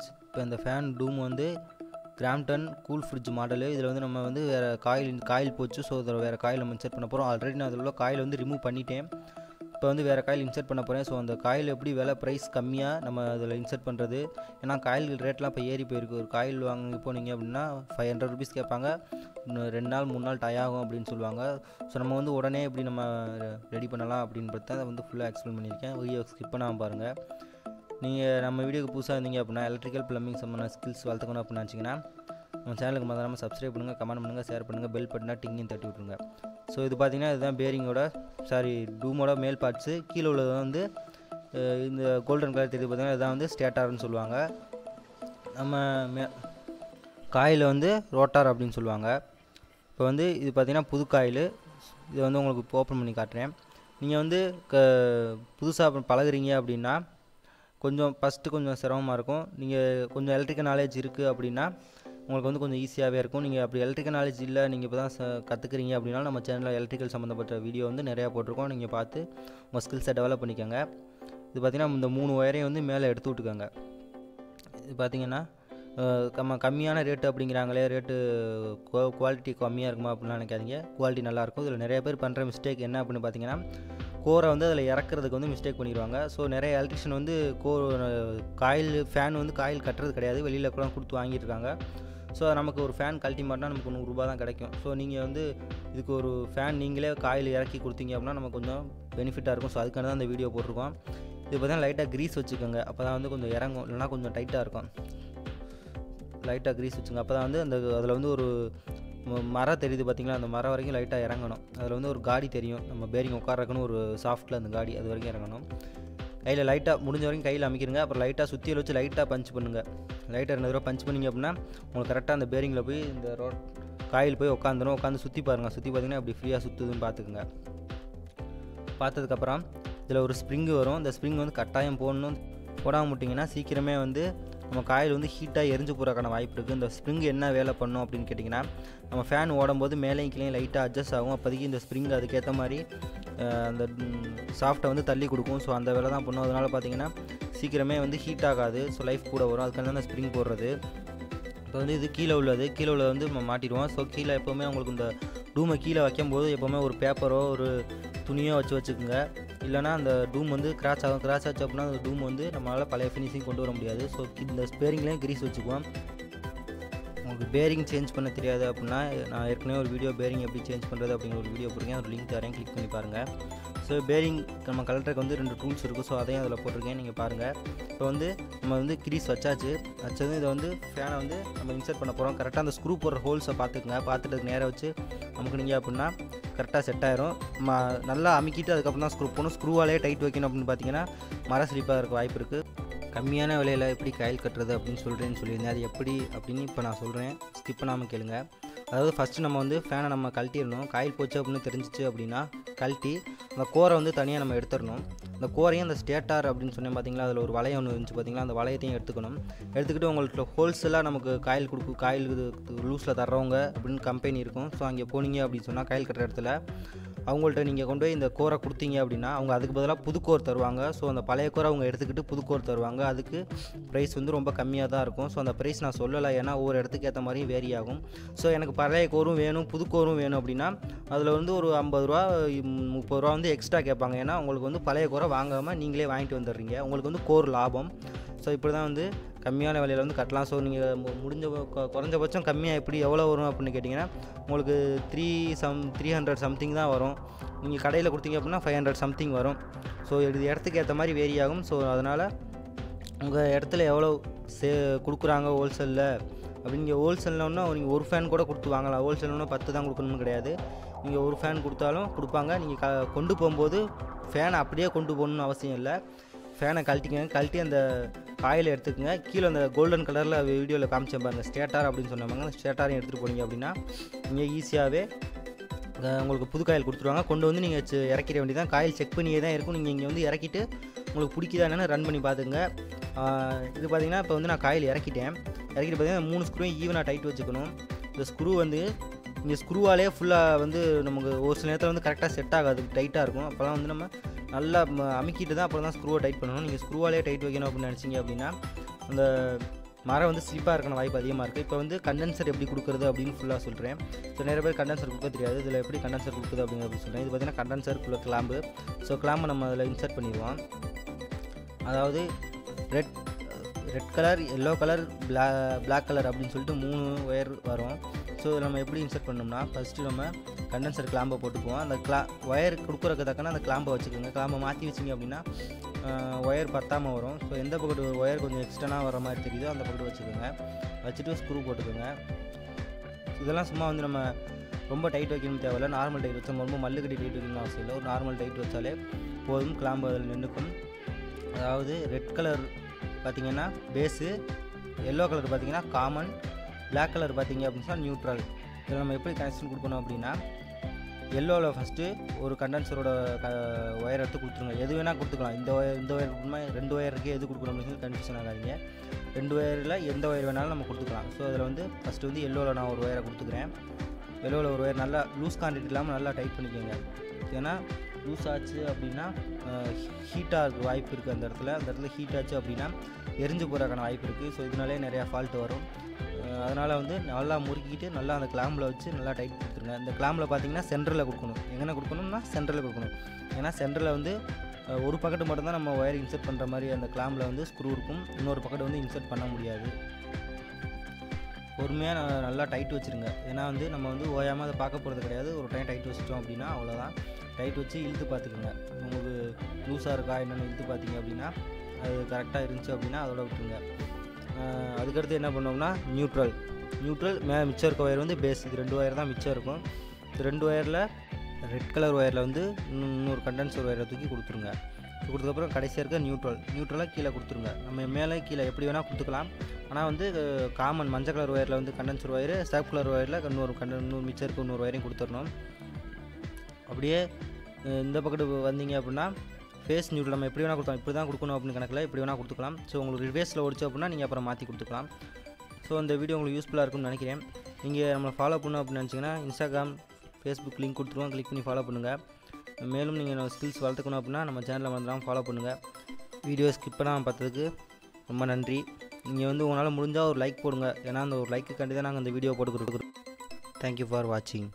Friends இப்போ இந்த fan டூம் வந்து கிராம்டன் கூல் ஃப்ரிட்ஜ் மாடலு இதில் வந்து நம்ம வந்து வேறு காயில் காயில் போச்சு. ஸோ அதில் வேறு காயில் நம்ம இன்சர்ட் பண்ண போகிறோம் ஆல்ரெடி நான் அதில் உள்ள காயில் வந்து ரிமூவ் பண்ணிட்டேன். இப்போ வந்து வேறு காயில் இன்சர்ட் பண்ண போகிறேன் ஸோ அந்த காயில் எப்படி விலை ப்ரைஸ் கம்மியாக நம்ம அதில் இன்சர்ட் பண்ணுறது ஏன்னா காயில் ரேட்லாம் இப்போ ஏறி போயிருக்கு. ஒரு காயில் வாங்க போனீங்க அப்படின்னா ஃபைவ் ஹண்ட்ரட் ருபீஸ் கேட்பாங்க. ரெண்டு நாள் மூணு நாள் டை ஆகும் அப்படின்னு சொல்லுவாங்க. ஸோ நம்ம வந்து உடனே எப்படி நம்ம ரெடி பண்ணலாம் அப்படின்றத அதை வந்து ஃபுல்லாக எக்ஸ்பிளைன் பண்ணியிருக்கேன். வீடியோ ஸ்கிப் பண்ணாமல் பாருங்கள் நீங்கள் நம்ம வீடியோக்கு புதுசாக இருந்தீங்க அப்படின்னா எலக்ட்ரிக்கல் ப்ளம்பிங் சம்மந்த ஸ்கில்ஸ் வளர்த்துக்கணும் அப்படின்னு நினச்சிங்கன்னா நம்ம சேனலுக்கு மறக்காமல் சப்ஸ்கிரைப் பண்ணுங்கள் கமெண்ட் பண்ணுங்கள் ஷேர் பண்ணுங்கள் பெல் பட்டனா டிங்கையும் தட்டி விட்ருங்க ஸோ இது பார்த்தீங்கன்னா இதுதான் பேரிங்கோட சாரி டூமோட மேல் பார்ட்ஸு கீழே உள்ளது வந்து இந்த கோல்டன் கலர் தெரியுது பார்த்தீங்கன்னா இதான் வந்து ஸ்டேட்டார்னு சொல்லுவாங்க. நம்ம மே காயில் வந்து ரோட்டார் அப்படின்னு சொல்லுவாங்க. இப்போ வந்து இது பார்த்திங்கன்னா புது காயில். இதை வந்து உங்களுக்கு இப்போ ஓப்பன் பண்ணி காட்டுறேன். நீங்கள் வந்து க புதுசாக பழகுறீங்க அப்படின்னா கொஞ்சம் ஃபஸ்ட்டு கொஞ்சம் சிரமமாக இருக்கும். நீங்கள் கொஞ்சம் எலக்ட்ரிக்கல் நாலேஜ் இருக்குது அப்படின்னா உங்களுக்கு வந்து கொஞ்சம் ஈஸியாகவே இருக்கும். நீங்கள் அப்படி எலக்ட்ரிக்கல் நாலேஜ் இல்லை நீங்கள் இப்போ தான் கற்றுக்குறீங்க அப்படின்னா நம்ம சேனலில் எலக்ட்ரிக்கல் சம்மந்தப்பட்ட வீடியோ வந்து நிறையா போட்டிருக்கோம். நீங்கள் பார்த்து உங்கள் ஸ்கில்ஸை டெவலப் பண்ணிக்கோங்க. இது பார்த்திங்கன்னா இந்த மூணு ஒயரையும் வந்து மேலே எடுத்து விட்டுக்கோங்க. இது பார்த்தீங்கன்னா கம்ம கம்மியான ரேட்டு அப்படிங்கிறாங்களே ரேட்டு குவாலிட்டி கம்மியாக இருக்குமா அப்படின்லாம் நினைக்காதீங்க. குவாலிட்டி நல்லாயிருக்கும் இதில் நிறைய பேர் பண்ணுற மிஸ்டேக் என்ன அப்படின்னு பார்த்தீங்கன்னா கோரை வந்து அதில் இறக்குறதுக்கு வந்து மிஸ்டேக் பண்ணிடுவாங்க. ஸோ நிறைய எலக்ட்ரிஷியன் வந்து கோ காயில் ஃபேன் வந்து காயில் கட்டுறது கிடையாது. வெளியில் கூட கொடுத்து வாங்கியிருக்காங்க. ஸோ நமக்கு ஒரு ஃபேன் கழட்டி மாட்டினா நமக்கு நூறுரூபா தான் கிடைக்கும். ஸோ நீங்கள் வந்து இதுக்கு ஒரு ஃபேன் நீங்களே காயில் இறக்கி கொடுத்தீங்க அப்படின்னா நமக்கு கொஞ்சம் பெனிஃபிட்டாக இருக்கும். ஸோ அதுக்கான தான் அந்த வீடியோ போட்டிருக்கோம். இது பார்த்தீங்கன்னா லைட்டாக க்ரீஸ் வச்சுக்கோங்க. அப்போ தான் வந்து கொஞ்சம் இறங்கும். இல்லைனா கொஞ்சம் டைட்டாக இருக்கும். லைட்டாக க்ரீஸ் வச்சுங்க அப்போ தான் வந்து அந்த அதில் வந்து ஒரு மரம் தெரியுது பார்த்தீங்களா அந்த மரம் வரைக்கும் லைட்டாக இறங்கணும். அதில் வந்து ஒரு காடி தெரியும். நம்ம பேரிங் உட்காரக்குன்னு ஒரு சாஃப்ட்டில் அந்த காடி அது வரைக்கும் இறங்கணும். கையில் லைட்டாக முடிஞ்ச வரைக்கும் கையில் அமைக்கிருங்க. அப்புறம் லைட்டாக சுற்றியில் வச்சு லைட்டாக பஞ்ச் பண்ணுங்கள் லைட்டாக ரெண்டு தடவை பஞ்ச் பண்ணிங்க அப்படின்னா உங்களுக்கு கரெக்டாக அந்த பேரிங்கில் போய் இந்த ரோட் காயில் போய் உட்காந்துரும் உட்காந்து சுற்றி பாருங்கள் சுற்றி பார்த்தீங்கன்னா அப்படி ஃப்ரீயாக சுற்றுதுன்னு பார்த்துக்குங்க பார்த்ததுக்கப்புறம் இதில் ஒரு ஸ்ப்ரிங்கு வரும். இந்த ஸ்ப்ரிங் வந்து கட்டாயம் போடணும். போடாமல் விட்டிங்கன்னா சீக்கிரமே வந்து நம்ம காயில் வந்து ஹீட்டாக எரிஞ்சு போகிறக்கான வாய்ப்பு இருக்குது இந்த ஸ்ப்ரிங் என்ன வேலை பண்ணும் அப்படின்னு கேட்டிங்கன்னா நம்ம ஃபேன் ஓடும்போது மேலேயும் கீழே லைட்டாக அட்ஜஸ்ட் ஆகும். அப்போதைக்கு இந்த ஸ்ப்ரிங் அதுக்கேற்ற மாதிரி அந்த சாஃப்ட்டை வந்து தள்ளி கொடுக்கும். ஸோ அந்த வேலை தான் பண்ணும். அதனால் பார்த்தீங்கன்னா சீக்கிரமே வந்து ஹீட் ஆகாது. ஸோ லைஃப் கூட வரும். அதுக்காக தான் ஸ்ப்ரிங் போடுறது. இப்போ வந்து இது கீழே உள்ளது. கீழே உள்ளது வந்து நம்ம மாட்டிடுவோம். ஸோ கீழே எப்போவுமே உங்களுக்கு இந்த டூமை கீழே வைக்கும்போது எப்போவுமே ஒரு பேப்பரோ ஒரு துணியோ வச்சு வச்சுக்கோங்க. இல்லைனா அந்த டூம் வந்து கிராச் ஆகும். கிராச் ஆச்சு அப்படின்னா அந்த டூம் வந்து நம்மளால் பழைய ஃபினிஷிங் கொண்டு வர முடியாது. ஸோ இந்த ஸ்பேரிங்லேயும் கிரீஸ் வச்சுக்குவோம். உங்களுக்கு பேரிங் சேஞ்ச் பண்ண தெரியாது அப்படின்னா நான் ஏற்கனவே ஒரு வீடியோ பேரிங் எப்படி சேஞ்ச் பண்ணுறது அப்படிங்கிற ஒரு வீடியோ போட்டிருக்கேன். ஒரு லிங்க் தரேன். கிளிக் பண்ணி பாருங்கள் ஸோ பேரிங் நம்ம கலெக்டருக்கு வந்து ரெண்டு டூல்ஸ் இருக்குது ஸோ அதையும் அதில் போட்டிருக்கேன். நீங்கள் பாருங்கள் இப்போ வந்து நம்ம வந்து கிரீஸ் வச்சாச்சு. வச்சதும் இதை வந்து ஃபேனை வந்து நம்ம இன்சர்ட் பண்ண போகிறோம் கரெக்டாக அந்த ஸ்க்ரூ போடுற ஹோல்ஸை பார்த்துக்குங்க. பார்த்துட்டு நேராக வச்சு நமக்கு நீங்கள் அப்படின்னா கரெக்டாக செட் ஆயிரும். ம நல்லா அமுக்கிட்டு அதுக்கப்புறம் தான் ஸ்க்ரூ போகணும் ஸ்க்ரூவாலே டைட் வைக்கணும் அப்படின்னு பார்த்தீங்கன்னா மர ஸ்லிப்பாக இருக்க வாய்ப்பு இருக்குது கம்மியான விலையில் எப்படி கயல் கட்டுறது அப்படின்னு சொல்கிறேன்னு சொல்லியிருந்தேன். அது எப்படி அப்படின்னு இப்போ நான் சொல்கிறேன் ஸ்கிப் பண்ணாமல் கேளுங்க. அதாவது ஃபஸ்ட்டு நம்ம வந்து ஃபேனை நம்ம கழட்டிடணும். காயில் போச்சு அப்படின்னு தெரிஞ்சிச்சு அப்படின்னா கழட்டி அந்த கோரை வந்து தனியாக நம்ம எடுத்துடணும். அந்த கோரையும் அந்த ஸ்டேட்டார் அப்படின்னு சொன்னேன் பார்த்தீங்களா அதில் ஒரு வளையம் ஒன்று இருந்துச்சு பார்த்தீங்களா அந்த வளையத்தையும் எடுத்துக்கணும். எடுத்துக்கிட்டு உங்கள்கிட்ட ஹோல்சேலாக நமக்கு காயில் கொடுக்கும் காயில் லூஸில் தர்றவங்க அப்படின்னு கம்பெனி இருக்கும். ஸோ அங்கே போனீங்க அப்படின்னு சொன்னால் காயில் கட்டுற இடத்துல அவங்கள்ட்ட நீங்கள் கொண்டு போய் இந்த கோரை கொடுத்தீங்க அப்படின்னா அவங்க அதுக்கு பதிலாக புதுக்கோர் தருவாங்க. ஸோ அந்த பழைய கோரை அவங்க எடுத்துக்கிட்டு புதுக்கோர் தருவாங்க. அதுக்கு ப்ரைஸ் வந்து ரொம்ப கம்மியாக தான் இருக்கும். ஸோ அந்த ப்ரைஸ் நான் சொல்லலை. ஏன்னா ஒவ்வொரு இடத்துக்கு ஏற்ற மாதிரி வேரி ஆகும். ஸோ எனக்கு பழைய கோரும் வேணும் புதுக்கோரும் வேணும் அப்படின்னா அதில் வந்து ஒரு ஐம்பது ரூபா முப்பது ரூபா வந்து எக்ஸ்ட்ரா கேட்பாங்க. ஏன்னா உங்களுக்கு வந்து பழைய கோரை வாங்காமல் நீங்களே வாங்கிட்டு வந்துடுறீங்க. உங்களுக்கு வந்து கோர் லாபம். ஸோ இப்படி தான் வந்து கம்மியான விலையில் வந்து கட்டலாம். ஸோ நீங்கள் முடிஞ்ச குறைஞ்சபட்சம் கம்மியாக எப்படி எவ்வளோ வரும் அப்படின்னு கேட்டிங்கன்னா உங்களுக்கு three some three hundred something தான் வரும். நீங்கள் கடையில் கொடுத்தீங்க அப்படின்னா ஃபைவ் ஹண்ட்ரட் சம்திங் வரும். ஸோ இது இடத்துக்கு ஏற்ற மாதிரி வேரி ஆகும். ஸோ அதனால் உங்கள் இடத்துல எவ்வளோ சே கொடுக்குறாங்க ஹோல்சேலில் அப்படிங்க ஹோல்சேல்னா நீங்கள் ஒரு ஃபேன் கூட கொடுத்து வாங்கலாம். ஹோல்சேல்னா பத்து தான் கொடுக்கணும்னு கிடையாது. நீங்கள் ஒரு ஃபேன் கொடுத்தாலும் கொடுப்பாங்க. நீங்கள் க கொண்டு போகும்போது ஃபேனை அப்படியே கொண்டு போகணுன்னு அவசியம் இல்லை. ஃபேனை கழட்டிக்கங்க. கழட்டி அந்த காயில் எடுத்துக்கங்க. கீழே அந்த கோல்டன் கலரில் வீடியோவில் காமிச்சேன் பாருங்கள் ஸ்டேட்டார் அப்படின்னு சொன்னாங்க அந்த ஸ்டேட்டாரையும் எடுத்துகிட்டு போனீங்க அப்படின்னா நீங்கள் ஈஸியாகவே உங்களுக்கு புது காயில் கொடுத்துருவாங்க. கொண்டு வந்து நீங்கள் செ- வேண்டியது வேண்டியதான் காயில் செக் பண்ணியே தான் இருக்கும். நீங்கள் இங்கே வந்து இறக்கிட்டு உங்களுக்கு பிடிக்குதா என்னென்னு ரன் பண்ணி பார்த்துங்க இது பார்த்தீங்கன்னா இப்போ வந்து நான் காயில் இறக்கிட்டேன். இறக்கிட்டு பார்த்தீங்கன்னா மூணு ஸ்க்ரூவும் ஈவனாக டைட் வச்சுக்கணும். இந்த ஸ்க்ரூ வந்து இங்கே ஸ்க்ரூவாலே ஃபுல்லாக வந்து நமக்கு ஒரு சில நேரத்தில் வந்து கரெக்டாக செட் ஆகாது. டைட்டாக இருக்கும். அப்போல்லாம் வந்து நம்ம நல்லா ம- அமுக்கிட்டு தான் அப்புறம் தான் ஸ்க்ரூவை டைட் பண்ணணும். நீங்கள் ஸ்க்ரூவாலே டைட் வைக்கணும் அப்படின்னு நினச்சிங்க அப்படின்னா அந்த மரம் வந்து ஸ்லிப்பாக இருக்கணும் வாய்ப்பு அதிகமாக இருக்குது இப்போ வந்து கண்டென்சர் எப்படி கொடுக்குறது அப்படின்னு ஃபுல்லாக சொல்கிறேன் ஸோ நிறைய பேர் கண்டென்சர் கொடுக்க தெரியாது. இதில் எப்படி கண்டென்சர் கொடுக்குது அப்படிங்கிறத சொல்கிறேன் இது பார்த்தீங்கன்னா கண்டென்சருக்குள்ள கிளாம்பு ஸோ கிளாம்பை நம்ம அதில் இன்சர்ட் பண்ணிடுவோம். அதாவது red red colour yellow colour பிளா பிளாக் கலர் அப்படின்னு சொல்லிட்டு மூணு ஒயர் வரும். ஸோ இதை நம்ம எப்படி இன்சர்ட் பண்ணோம்னா ஃபஸ்ட்டு நம்ம கண்டென்சர் கிளாம்பை போட்டுக்குவோம். அந்த கிளா ஒயர் கொடுக்குறக்கு தக்கன அந்த கிளாம்பை வச்சுக்கோங்க. கிளாம்பை மாற்றி வச்சிங்க அப்படின்னா ஒயர் பத்தாமல் வரும். ஸோ எந்த பக்கத்து ஒயர் கொஞ்சம் எக்ஸ்டர்னாக வர மாதிரி தெரியுதோ அந்த பக்கத்து வச்சுக்கோங்க. வச்சுட்டு ஸ்க்ரூ போட்டுக்கோங்க. இதெல்லாம் சும்மா வந்து நம்ம ரொம்ப டைட் வைக்கணும் தேவையில்ல. நார்மல் டைட் வச்சோம் ரொம்ப மல்லுக்கட்டி டைட் வைக்கணும் அவசியம் இல்லை. ஒரு நார்மல் டைட் வச்சாலே போதும். கிளாம்பு அதில் நின்றுக்கும் அதாவது ரெட் கலர் பார்த்திங்கன்னா பேஸு எல்லோ கலர் பார்த்திங்கன்னா காமன் பிளாக் கலர் பார்த்திங்க அப்படின்னு சொன்னால் நியூட்ரல் இதில் நம்ம எப்படி கனெக்ஷன் கொடுக்கணும் அப்படின்னா எல்லோவில் ஃபஸ்ட்டு ஒரு கண்டென்சரோட க ஒயர் எடுத்து கொடுத்துருங்க. எது வேணால் கொடுத்துக்கலாம். இந்த ஒயர் இந்த ஒயர் கொடுக்கணுமா? ரெண்டு ஒயர் எது கொடுக்கணும் அப்படின்னு சொல்லி கன்ஃபியூஷன் ஆகாதீங்க. ரெண்டு ஒயரில் எந்த ஒயர் வேணாலும் நம்ம கொடுத்துக்கலாம். ஸோ அதில் வந்து ஃபஸ்ட்டு வந்து எல்லோவில் நான் ஒரு ஒயரை கொடுத்துக்கிறேன். எல்லோவில் ஒரு ஒயர் நல்லா லூஸ் குவான்டிட்டி இல்லாமல் நல்லா டைட் பண்ணிக்கோங்க. ஏன்னா லூஸ் ஆச்சு அப்படின்னா ஹீட்டாக இருக்க வாய்ப்பு இருக்குது அந்த இடத்துல. அந்த இடத்துல ஹீட் ஆச்சு அப்படின்னா எரிஞ்சு போகிறக்கான வாய்ப்பு இருக்குது ஸோ இதனாலே நிறையா ஃபால்ட் வரும். அதனால் வந்து நல்லா முறுக்கிட்டு நல்லா அந்த கிளாம்பில் வச்சு நல்லா டைட் கொடுத்துருங்க. இந்த கிளாம்பில் பார்த்தீங்கன்னா சென்டரில் கொடுக்கணும். எங்கே கொடுக்கணும்னா சென்டரில் கொடுக்கணும். ஏன்னா சென்டரில் வந்து ஒரு பக்கெட்டு மட்டும்தான் நம்ம ஒயர் இன்சர்ட் பண்ணுற மாதிரி அந்த கிளாம்பில் வந்து ஸ்க்ரூ இருக்கும். இன்னொரு பக்கெட் வந்து இன்சர்ட் பண்ண முடியாது. பொறுமையாக நல்லா டைட் வச்சுருங்க. ஏன்னா வந்து நம்ம வந்து ஓயாமல் அதை பார்க்க போகிறது கிடையாது. ஒரு டைம் டைட் வச்சிட்டோம் அப்படின்னா அவ்வளோதான் டைட் வச்சு இழுத்து பார்த்துக்குங்க. உங்களுக்கு லூஸாக இருக்கா என்னென்னு இழுத்து பார்த்தீங்க அப்படின்னா அது கரெக்டாக இருந்துச்சு அப்படின்னா அதோட விட்டுருங்க. அதுக்கடுத்து என்ன பண்ணோம்னா நியூட்ரல் நியூட்ரல் மே மிச்சம் இருக்க ஒயர் வந்து பேஸ் இது ரெண்டு ஒயர் தான் மிச்சம் இருக்கும். இது ரெண்டு ஒயரில் ரெட் கலர் ஒயரில் வந்து இன்னொரு கண்டென்சர் ஒயரை தூக்கி கொடுத்துருங்க. கொடுத்ததுக்கப்புறம் கடைசியாக இருக்க நியூட்ரல் நியூட்ரலாக கீழே கொடுத்துருங்க. நம்ம மேலே கீழே எப்படி வேணால் கொடுத்துக்கலாம். ஆனால் வந்து காமன் மஞ்சள் கலர் ஒயரில் வந்து கண்டென்சர் ஒயரு சேப் கலர் ஒயரில் இன்னொரு கண்ட இன்னொரு மிச்சம் இருக்க இன்னொரு ஒயரையும் கொடுத்துடணும். அப்படியே இந்த பக்கத்து வந்தீங்க அப்படின்னா ஃபேஸ் நியூட்ரல் நம்ம எப்படி வேணால் கொடுத்தோம் இப்படி தான் கொடுக்கணும் அப்படின்னு கணக்கில் இப்படி வேணால் கொடுத்துக்கலாம். ஸோ உங்களுக்கு ரிவேஸில் ஒடிச்சு அப்படின்னா நீங்கள் அப்புறம் மாற்றி கொடுத்துக்கலாம். ஸோ அந்த வீடியோ உங்களுக்கு யூஸ்ஃபுல்லாக இருக்கும்னு நினைக்கிறேன். நீங்கள் நம்மளை ஃபாலோ பண்ணணும் அப்படின்னு நினச்சிங்கன்னா இன்ஸ்டாகிராம் ஃபேஸ்புக் லிங்க் கொடுத்துருவோம். கிளிக் பண்ணி ஃபாலோ பண்ணுங்கள் மேலும் நீங்கள் ஸ்கில்ஸ் வளர்த்துக்கணும் அப்படின்னா நம்ம சேனலில் வந்துடாமல் ஃபாலோ பண்ணுங்கள் வீடியோ ஸ்கிப் பண்ணாமல் பார்த்ததுக்கு ரொம்ப நன்றி. நீங்கள் வந்து உங்களால் முடிஞ்சால் ஒரு லைக் போடுங்க. ஏன்னா அந்த ஒரு லைக்கு கண்டி தான் நாங்கள் அந்த வீடியோ போட்டு கொடுக்குறோம் தேங்க்யூ ஃபார் வாட்சிங்